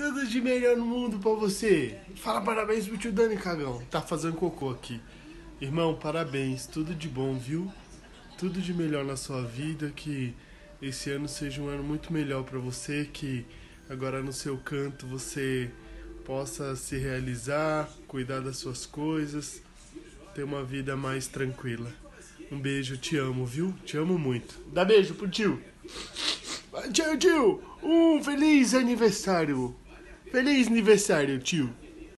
Tudo de melhor no mundo pra você. Fala parabéns pro tio Dani, cagão. Tá fazendo cocô aqui. Irmão, parabéns. Tudo de bom, viu? Tudo de melhor na sua vida. Que esse ano seja um ano muito melhor pra você. Que agora no seu canto você possa se realizar, cuidar das suas coisas, ter uma vida mais tranquila. Um beijo, te amo, viu? Te amo muito. Dá beijo pro tio. Tio, tio, um feliz aniversário. Feliz aniversário, tio.